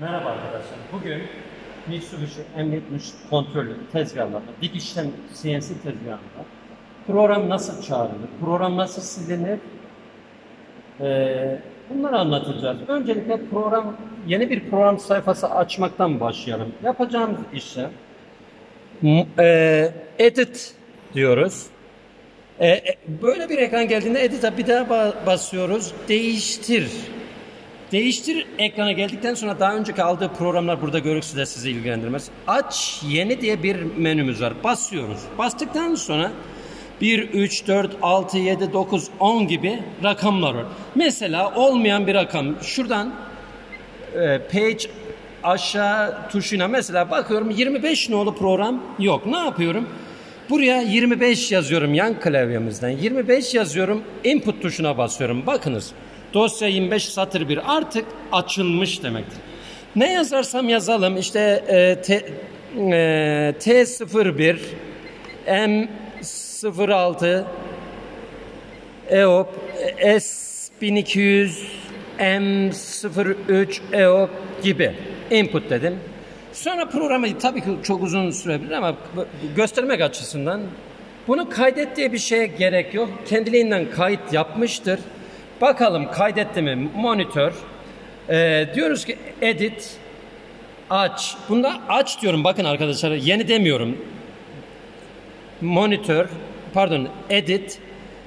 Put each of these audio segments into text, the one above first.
Merhaba arkadaşlar. Bugün Mitsubishi M70 kontrolü tezgahlarında, dik işlem CNC tezgahında program nasıl çağrılır, program nasıl silinir, ee, bunları anlatacağız. Öncelikle program, yeni bir program sayfası açmaktan başlayalım. Yapacağımız işlem e, edit diyoruz. E, e, böyle bir ekran geldiğinde edit'e bir daha ba- basıyoruz. Değiştir. Değiştir ekrana geldikten sonra daha önceki aldığı programlar burada görürse de sizi ilgilendirmez. Aç yeni diye bir menümüz var. Basıyoruz. Bastıktan sonra 1, 3, 4, 6, 7, 9, 10 gibi rakamlar var. Mesela olmayan bir rakam. Şuradan e, page aşağı tuşuna mesela bakıyorum 25 nolu program yok. Ne yapıyorum? Buraya 25 yazıyorum yan klavyemizden. 25 yazıyorum input tuşuna basıyorum. Bakınız dosya 25 satır 1 artık açılmış demektir. Ne yazarsam yazalım işte e, T, e, T01 M06 EOP S1200 M03 EOP gibi input dedim. Sonra programı tabii ki çok uzun sürebilir ama göstermek açısından bunu kaydet diye bir şeye gerek yok. Kendiliğinden kayıt yapmıştır. Bakalım kaydetti mi monitör. Ee, diyoruz ki edit aç. Bunda aç diyorum bakın arkadaşlar yeni demiyorum. Monitör pardon edit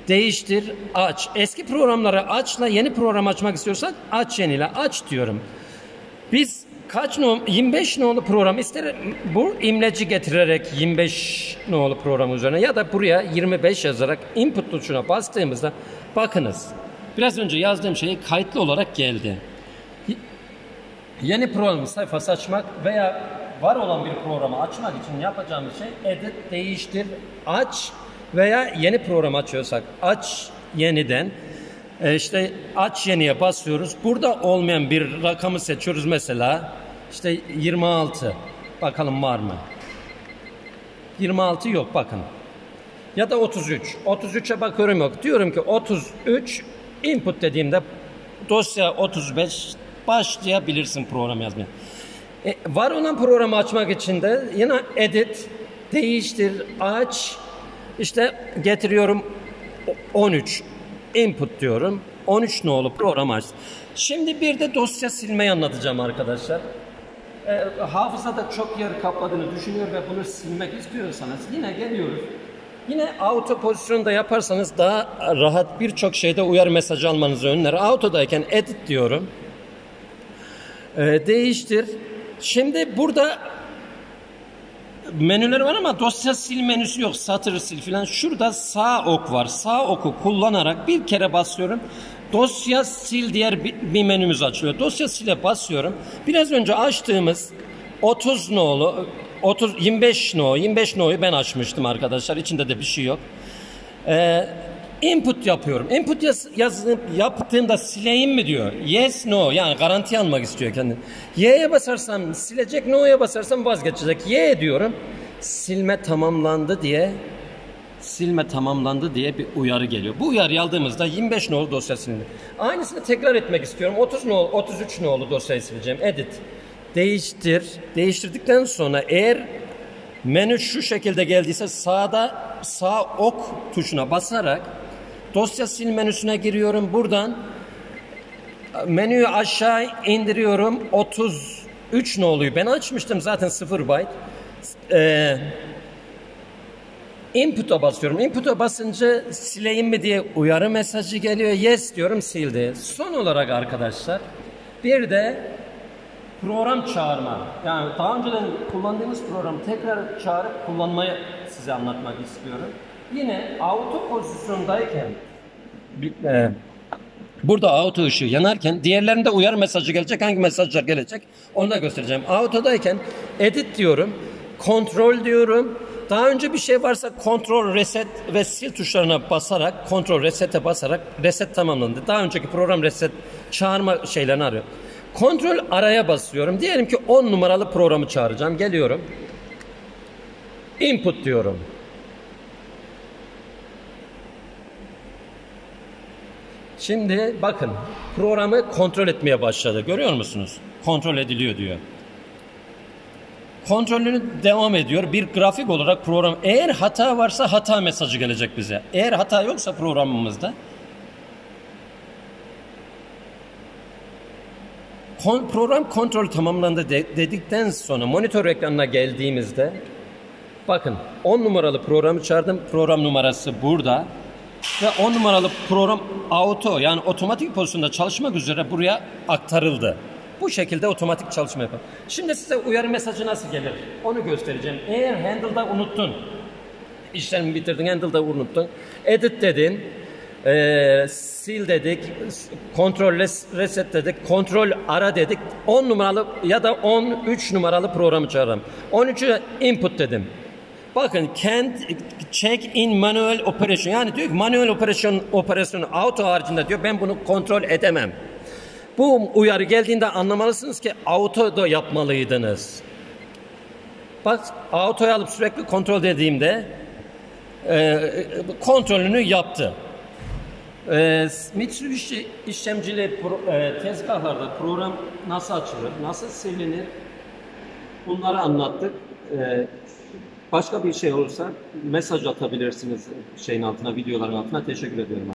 değiştir aç. Eski programları açla yeni program açmak istiyorsak aç yeniyle aç diyorum. Biz kaç no 25 nolu program ister bu imleci getirerek 25 nolu program üzerine ya da buraya 25 yazarak input tuşuna bastığımızda bakınız biraz önce yazdığım şey kayıtlı olarak geldi. Yeni program sayfası açmak veya var olan bir programı açmak için yapacağımız şey edit, değiştir, aç veya yeni program açıyorsak aç yeniden e işte aç yeniye basıyoruz. Burada olmayan bir rakamı seçiyoruz mesela. İşte 26. Bakalım var mı? 26 yok bakın. Ya da 33. 33'e bakıyorum yok. Diyorum ki 33 input dediğimde dosya 35 başlayabilirsin program yazmaya. E, var olan programı açmak için de yine edit, değiştir, aç. İşte getiriyorum 13 input diyorum. 13 nolu program aç. Şimdi bir de dosya silmeyi anlatacağım arkadaşlar. E, hafızada çok yer kapladığını düşünüyor ve bunu silmek istiyorsanız yine geliyoruz. Yine auto pozisyonda yaparsanız daha rahat birçok şeyde uyarı mesajı almanızı önler. Autodayken edit diyorum. E, değiştir. Şimdi burada menüler var ama dosya sil menüsü yok. Satır sil filan. Şurada sağ ok var. Sağ oku kullanarak bir kere basıyorum. Dosya sil diğer bir menümüz açılıyor. Dosya sile basıyorum. Biraz önce açtığımız 30 nolu 30 25 no 25 no'yu ben açmıştım arkadaşlar. İçinde de bir şey yok. Ee, input yapıyorum. Input yaz, yazıp yaptığımda sileyim mi diyor. Yes, no. Yani garanti almak istiyor kendini. Y'ye basarsam silecek, no'ya basarsam vazgeçecek. Y diyorum. Silme tamamlandı diye silme tamamlandı diye bir uyarı geliyor. Bu uyarı aldığımızda 25 nolu dosya silindi. Aynısını tekrar etmek istiyorum. 30 nolu, 33 nolu dosyayı sileceğim. Edit. Değiştir. Değiştirdikten sonra eğer menü şu şekilde geldiyse sağda sağ ok tuşuna basarak dosya sil menüsüne giriyorum. Buradan menüyü aşağı indiriyorum. 33 noluyu ben açmıştım zaten 0 byte. Ee, Input'a basıyorum. Input'a basınca sileyim mi diye uyarı mesajı geliyor. Yes diyorum sildi. Son olarak arkadaşlar bir de program çağırma. Yani daha önceden kullandığımız programı tekrar çağırıp kullanmayı size anlatmak istiyorum. Yine auto pozisyondayken e, burada auto ışığı yanarken diğerlerinde uyarı mesajı gelecek. Hangi mesajlar gelecek onu da göstereceğim. Auto'dayken edit diyorum. Kontrol diyorum. Daha önce bir şey varsa kontrol reset ve sil tuşlarına basarak kontrol resete basarak reset tamamlandı. Daha önceki program reset çağırma şeylerini arıyor. Kontrol araya basıyorum. Diyelim ki 10 numaralı programı çağıracağım. Geliyorum. Input diyorum. Şimdi bakın programı kontrol etmeye başladı. Görüyor musunuz? Kontrol ediliyor diyor. Kontrolünü devam ediyor. Bir grafik olarak program eğer hata varsa hata mesajı gelecek bize. Eğer hata yoksa programımızda kon- program kontrol tamamlandı de- dedikten sonra monitör ekranına geldiğimizde bakın 10 numaralı programı çağırdım. Program numarası burada. Ve 10 numaralı program auto yani otomatik pozisyonda çalışmak üzere buraya aktarıldı. Bu şekilde otomatik çalışma yapar. Şimdi size uyarı mesajı nasıl gelir? Onu göstereceğim. Eğer handle'da unuttun, işlemi bitirdin, handle'da unuttun, edit dedin, eee, sil dedik, kontrol res- reset dedik, kontrol ara dedik, 10 numaralı ya da 13 numaralı programı çağırdım. 13'ü input dedim. Bakın can't check in manual operation. Yani diyor ki manuel operasyon operasyonu auto haricinde diyor ben bunu kontrol edemem. Bu uyarı geldiğinde anlamalısınız ki auto da yapmalıydınız. Bak autoyu alıp sürekli kontrol dediğimde e, kontrolünü yaptı. E, Mitsubishi işlemcili e, tezgahlarda program nasıl açılır, nasıl silinir bunları anlattık. E, başka bir şey olursa mesaj atabilirsiniz şeyin altına, videoların altına. Teşekkür ediyorum.